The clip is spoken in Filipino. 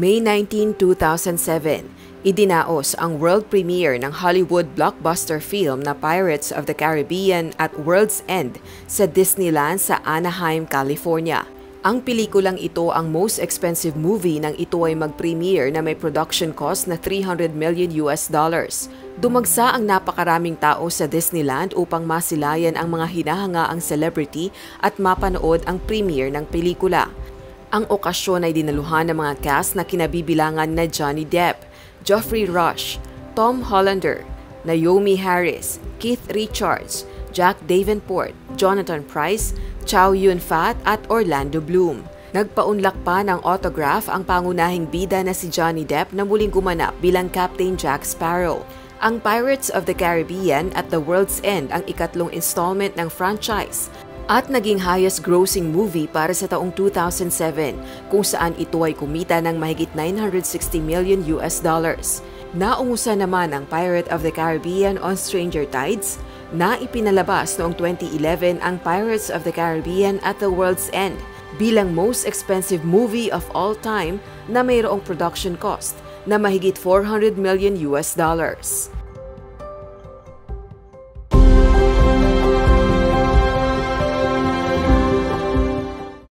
May 19, 2007, idinaos ang world premiere ng Hollywood blockbuster film na Pirates of the Caribbean at World's End sa Disneyland sa Anaheim, California. Ang pelikulang ito ang most expensive movie nang ito ay mag-premiere na may production cost na 300 million US dollars. Dumagsa ang napakaraming tao sa Disneyland upang masilayan ang mga hinahangaang celebrity at mapanood ang premiere ng pelikula. Ang okasyon ay dinaluhan ng mga cast na kinabibilangan na Johnny Depp, Geoffrey Rush, Tom Hollander, Naomi Harris, Keith Richards, Jack Davenport, Jonathan Price, Chow Yun-fat at Orlando Bloom. Nagpaunlak pa ng autograph ang pangunahing bida na si Johnny Depp na muling gumanap bilang Captain Jack Sparrow. Ang Pirates of the Caribbean at The World's End ang ikatlong installment ng franchise at naging highest grossing movie para sa taong 2007 kung saan ito ay kumita ng mahigit 960 million US dollars. Naungusan naman ang Pirate of the Caribbean on Stranger Tides na ipinalabas noong 2011 ang Pirates of the Caribbean at the World's End bilang most expensive movie of all time na mayroong production cost na mahigit 400 million US dollars.